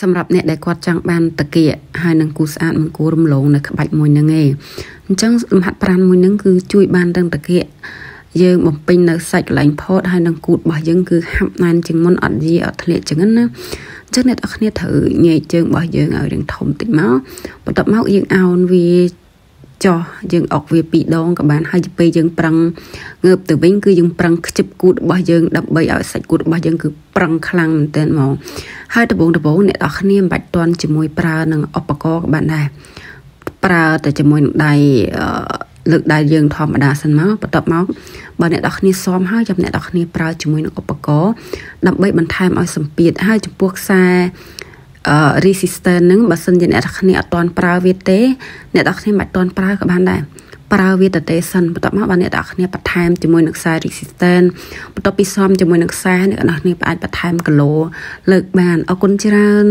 សម្រាប់អ្នកដែលគាត់ចង់បានតាគៀហើយនឹងគូស្អាតមិនគួររំលងនៅក្បាច់មួយហ្នឹងឯងអញ្ចឹងលំហាត់ប្រាណមួយហ្នឹងគឺជួយបានទាំងតាគៀយើងបំពេញនៅសាច់កន្លែងផតហើយនឹងគូតរបស់យើងគឺហាប់ណែនជាងមុនអត់យាអត់ធ្លាក់ចឹងណាអញ្ចឹងអ្នកនរគ្នាត្រូវញែកជើងរបស់យើងឲ្យរៀងធំតិចមកបន្ទាប់មកយើងអោនវា ចោះយើងអុកវាពីរដងក៏បានហើយទៅពេលយើងប្រឹងងើបទៅវិញគឺយើងប្រឹងខ្ជិបគូតរបស់យើងដើម្បីឲ្យសាច់គូតរបស់យើងគឺប្រឹងខ្លាំងមែនទែនហ្មងហើយដំបូងដំបូងអ្នកនរគ្នាមិនបាច់តន់ជាមួយប្រើនឹងឧបករណ៍ក៏បានដែរប្រើតែជាមួយនឹងដៃលើកដៃយើងធម្មតាសិនមកបន្ទាប់មកបើអ្នកនរគ្នាស៊ាំហើយចាំអ្នកនរគ្នាប្រើជាមួយនឹងឧបករណ៍ដើម្បីបន្ថែមឲ្យសម្ពាធហើយចំពោះខ្សែ អឺ resistor នឹងបើសិនជាអ្នកនរគ្នាអត់ទាន់ប្រើវាទេ អ្នកនរគ្នាមិនទាន់ប្រើក៏បានដែរប្រើវាទៅទេសិនបន្ទាប់មកបើអ្នកនរគ្នាបន្ថែមជាមួយនឹងខ្សែ resistant បន្ទាប់ពីសំជាមួយនឹងខ្សែអ្នកនរគ្នាអាចបន្ថែមគីឡូលើកបានអរគុណច្រើន